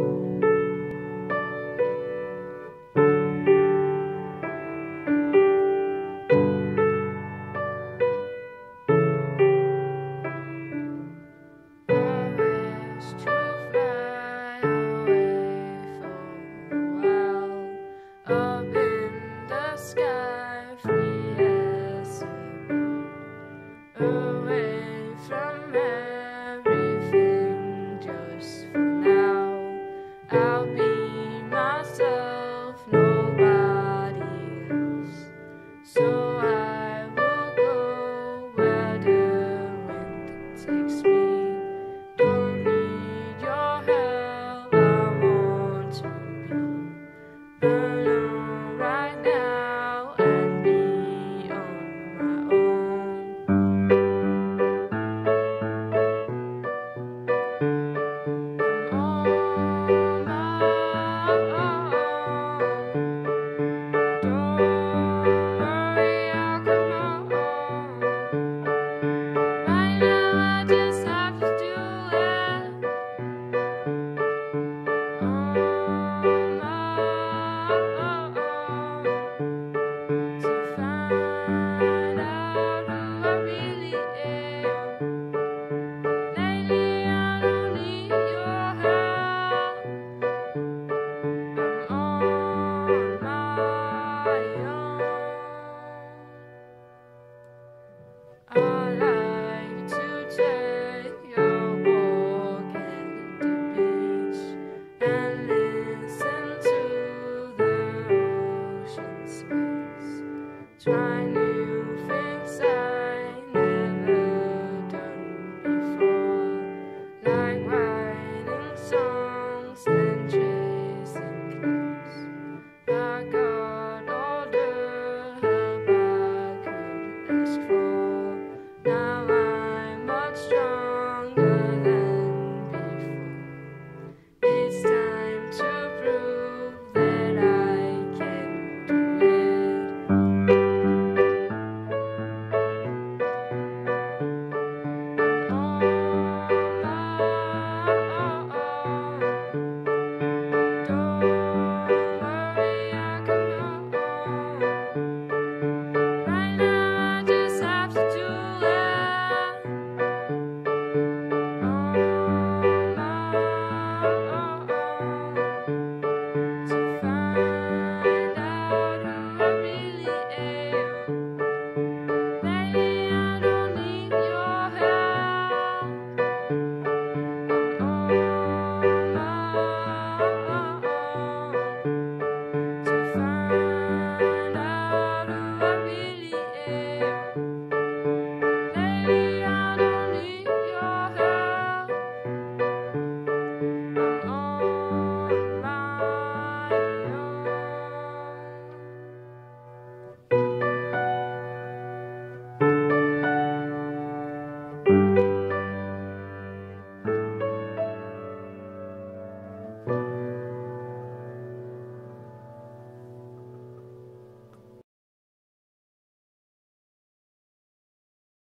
So I will